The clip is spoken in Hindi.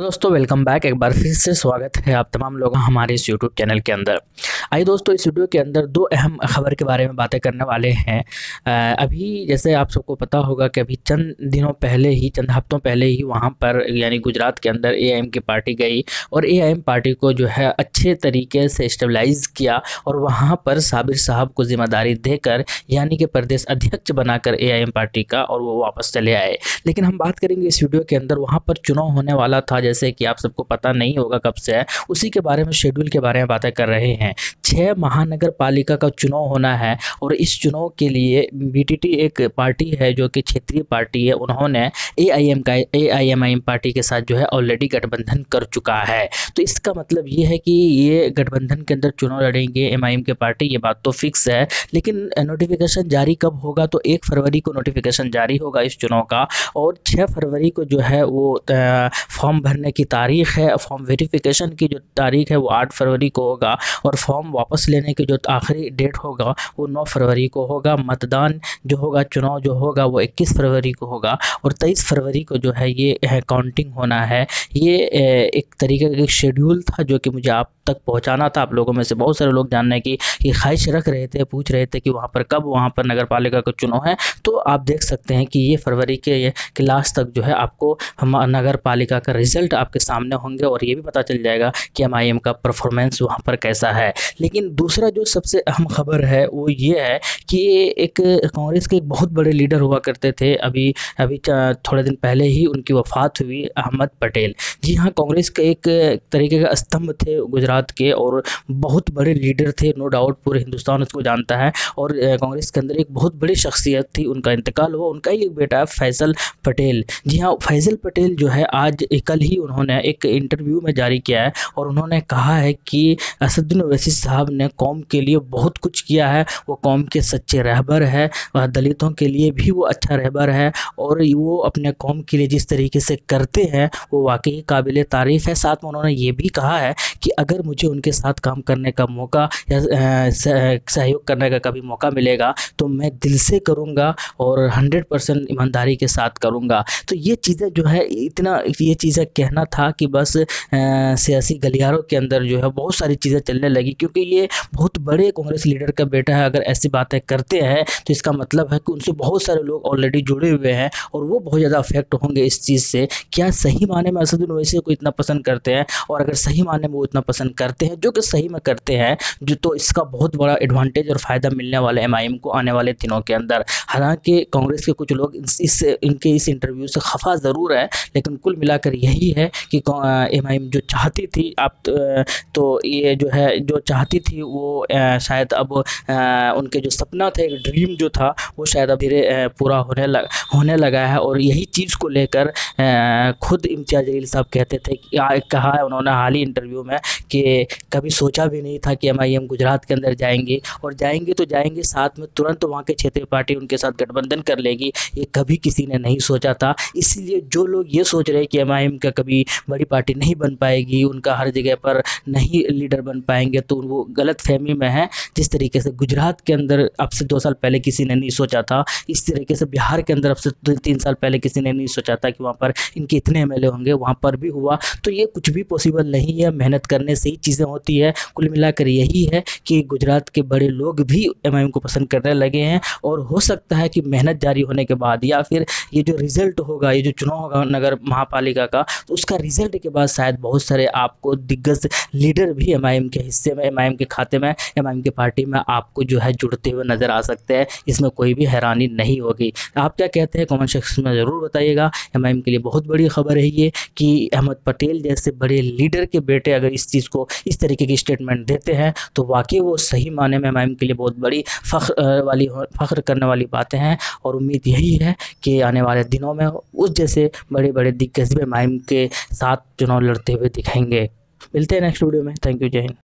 दोस्तों वेलकम बैक एक बार फिर से स्वागत है आप तमाम लोग हमारे इस यूट्यूब चैनल के अंदर। आइए दोस्तों, इस वीडियो के अंदर दो अहम खबर के बारे में बातें करने वाले हैं। अभी जैसे आप सबको पता होगा कि अभी चंद दिनों पहले ही, चंद हफ्तों पहले ही वहाँ पर, यानी गुजरात के अंदर एआईएम की पार्टी गई और एआईएम पार्टी को जो है अच्छे तरीके से स्टेबलाइज किया और वहाँ पर साबिर साहब को ज़िम्मेदारी देकर, यानी कि प्रदेश अध्यक्ष बनाकर एआईएम पार्टी का और वो वापस चले आए। लेकिन हम बात करेंगे इस वीडियो के अंदर, वहाँ पर चुनाव होने वाला था जैसे कि आप सबको पता नहीं होगा कब से है, उसी के बारे में शेड्यूल के बारे में बातें कर रहे हैं। छः महानगर पालिका का चुनाव होना है और इस चुनाव के लिए बीटीटी एक पार्टी है जो कि क्षेत्रीय पार्टी है, उन्होंने एआईएम का एआईएमआईएम पार्टी के साथ जो है ऑलरेडी गठबंधन कर चुका है। तो इसका मतलब ये है कि ये गठबंधन के अंदर चुनाव लड़ेंगे एम के पार्टी, ये बात तो फिक्स है, लेकिन नोटिफिकेशन जारी कब होगा? तो एक फरवरी को नोटिफिकेशन जारी होगा इस चुनाव का और छः फरवरी को जो है वो फॉर्म भरने की तारीख़ है। फॉर्म वेरिफिकेशन की जो तारीख़ है वो आठ फरवरी को होगा और फॉर्म वापस लेने की जो आखिरी डेट होगा वो नौ फरवरी को होगा। मतदान जो होगा, चुनाव जो होगा वो इक्कीस फरवरी को होगा और तेईस फरवरी को जो है ये काउंटिंग होना है। ये एक तरीके का एक शेड्यूल था जो कि मुझे आप तक पहुंचाना था। आप लोगों में से बहुत सारे लोग जानने की, कि ख्वाहिश रख रहे थे, पूछ रहे थे कि वहाँ पर कब, वहाँ पर नगर पालिका का चुनाव है। तो आप देख सकते हैं कि ये फरवरी के ये क्लास तक जो है आपको हम नगर पालिका का रिज़ल्ट आपके सामने होंगे और ये भी पता चल जाएगा कि एमआईएम का परफॉर्मेंस वहाँ पर कैसा है। लेकिन दूसरा जो सबसे अहम खबर है, वो ये है कि एक कांग्रेस के एक बहुत बड़े लीडर हुआ करते थे। अभी अभी थोड़े दिन पहले ही उनकी वफ़ात हुई अहमद पटेल। जी हाँ कांग्रेस के एक तरीके का स्तंभ थे गुजरात के और बहुत बड़े लीडर थे, नो डाउट पूरे हिंदुस्तान उसको जानता है। और कांग्रेस के अंदर एक बहुत बड़ी शख्सियत थी, उनका इंतकाल हुआ, उनका ही एक बेटा है फैसल पटेल। जी हाँ फैसल पटेल जो है आज कल ही उन्होंने एक इंटरव्यू में जारी किया है और उन्होंने कहा है कि असदुद्दीन ओवैसी साहब ने कौम के लिए बहुत कुछ किया है। वो कौम के सच्चे रहबर है दलितों के लिए भी वो अच्छा रहबर है और वो अपने कौम के लिए जिस तरीके से करते हैं, वो वाकई काबिल तारीफ़ है। साथ में उन्होंने ये भी कहा है कि अगर मुझे उनके साथ काम करने का मौका या सहयोग करने का कभी मौका मिलेगा तो मैं दिल से करूँगा और हंड्रेड परसेंट ईमानदारी के साथ करूँगा। तो ये चीज़ें जो है, इतना, ये चीज़ें कहना था कि बस सियासी गलियारों के अंदर जो है बहुत सारी चीज़ें चलने लगी, क्योंकि ये बहुत बड़े कांग्रेस लीडर का बेटा है, अगर ऐसी बातें करते हैं तो इसका मतलब है कि उनसे बहुत सारे लोग ऑलरेडी जुड़े हुए हैं और वो बहुत ज़्यादा अफेक्ट होंगे इस चीज़ से, क्या सही माने में असदुद्दीन ओवैसी को इतना पसंद करते हैं? और अगर सही माने में वो इतना पसंद करते हैं, जो कि सही में करते हैं, जो तो इसका बहुत बड़ा एडवांटेज और फ़ायदा मिलने वाला एम को आने वाले दिनों के अंदर। हालाँकि कांग्रेस के कुछ लोग इस इनके इस इंटरव्यू से खफा ज़रूर है, लेकिन कुल मिलाकर यही है कि एम जो चाहती थी, आप तो ये जो है, जो चाहती थी वो शायद अब उनके जो सपना थे ड्रीम जो था, वो शायद अब धीरे पूरा होने लग, होने लगा है। और यही चीज़ को लेकर खुद इम्तियाज़ जलील साहब कहते थे कहा है उन्होंने हाल ही इंटरव्यू में कि कभी सोचा भी नहीं था कि एम आई एम गुजरात के अंदर जाएँगे। और जाएँगे तो जाएँगे, साथ में तुरंत वहाँ के क्षेत्रीय पार्टी उनके साथ गठबंधन कर लेगी। ये कभी किसी ने नहीं सोचा था। इसलिए जो लोग ये सोच रहे कि एमआईएम का कभी बड़ी पार्टी नहीं बन पाएगी, उनका हर जगह पर नहीं लीडर बन पाएँगे तो वो गलत फहमी में है। जिस तरीके से गुजरात के अंदर अब से दो साल पहले किसी ने नहीं सोचा था, इस तरीके से बिहार के अंदर अब से दो, तीन साल पहले किसी ने नहीं सोचा था कि वहाँ पर इनके इतने एम होंगे, वहाँ पर भी हुआ। तो ये कुछ भी पॉसिबल नहीं है, मेहनत करने से ही चीज़ें होती है। कुल मिलाकर यही है कि गुजरात के बड़े लोग भी एम को पसंद करने लगे हैं और हो सकता है कि मेहनत जारी होने के बाद या फिर ये जो रिज़ल्ट होगा, ये जो चुनाव होगा नगर महापालिका का तो उसका रिज़ल्ट के बाद शायद बहुत सारे आपको दिग्गज लीडर भी एमआईएम के हिस्से में एमआईएम के खाते में एमआईएम के पार्टी में आपको जो है जुड़ते हुए नज़र आ सकते हैं। इसमें कोई भी हैरानी नहीं होगी। आप क्या कहते हैं? कमेंट सेक्शन में ज़रूर बताइएगा। एमआईएम के लिए बहुत बड़ी खबर है ये कि अहमद पटेल जैसे बड़े लीडर के बेटे अगर इस चीज़ को इस तरीके की स्टेटमेंट देते हैं तो वाकई वो सही माने में एमआईएम के लिए बहुत बड़ी फ़ख्र वाली फ़ख्र करने वाली बातें हैं। और उम्मीद यही है कि आने वाले दिनों में उस जैसे बड़े बड़े दिग्गज भी एम साथ चुनाव लड़ते हुए दिखाएँगे। मिलते हैं नेक्स्ट वीडियो में। थैंक यू जय हिंद